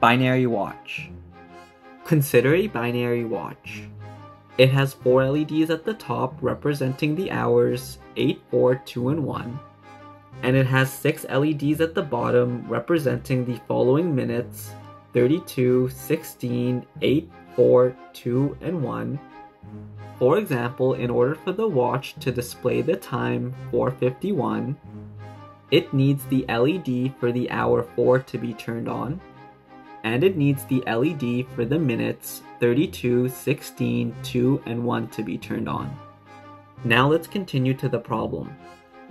Binary watch. Consider a binary watch. It has four LEDs at the top representing the hours 8, 4, 2, and 1, and it has six LEDs at the bottom representing the following minutes 32, 16, 8, 4, 2, and 1. For example, in order for the watch to display the time 451, it needs the LED for the hour 4 to be turned on, and it needs the LED for the minutes 32, 16, 2, and 1 to be turned on. Now let's continue to the problem.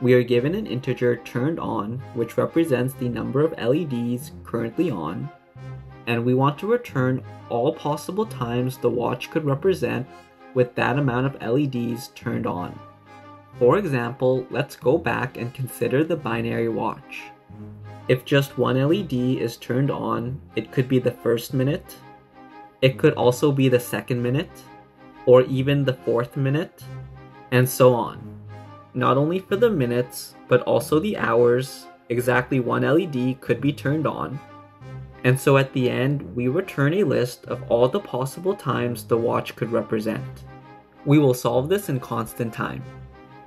We are given an integer turned on, which represents the number of LEDs currently on, and we want to return all possible times the watch could represent with that amount of LEDs turned on. For example, let's go back and consider the binary watch. If just one LED is turned on, it could be the first minute, it could also be the second minute, or even the fourth minute, and so on. Not only for the minutes, but also the hours, exactly one LED could be turned on. And so at the end, we return a list of all the possible times the watch could represent. We will solve this in constant time.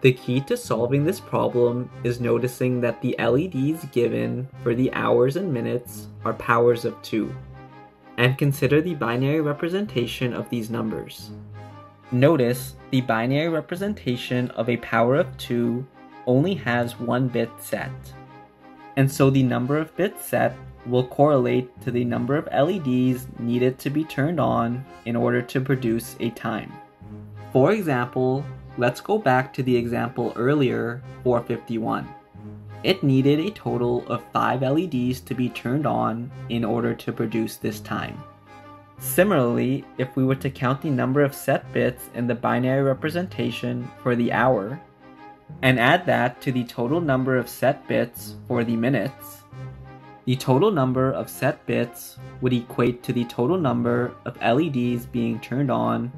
The key to solving this problem is noticing that the LEDs given for the hours and minutes are powers of 2, and consider the binary representation of these numbers. Notice the binary representation of a power of 2 only has one bit set, and so the number of bits set will correlate to the number of LEDs needed to be turned on in order to produce a time. For example, Let's go back to the example earlier, 451. It needed a total of 5 LEDs to be turned on in order to produce this time. Similarly, if we were to count the number of set bits in the binary representation for the hour, and add that to the total number of set bits for the minutes, the total number of set bits would equate to the total number of LEDs being turned on,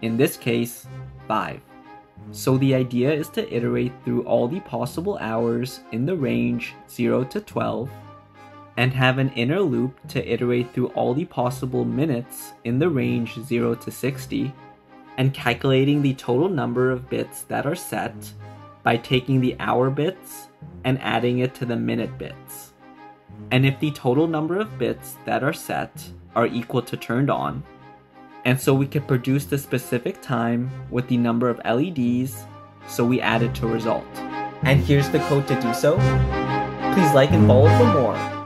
in this case, 5. So the idea is to iterate through all the possible hours in the range 0 to 12 and have an inner loop to iterate through all the possible minutes in the range 0 to 60 and calculating the total number of bits that are set by taking the hour bits and adding it to the minute bits. And if the total number of bits that are set are equal to turned on, and so we could produce the specific time with the number of LEDs, so we added to result. And here's the code to do so. Please like and follow for more.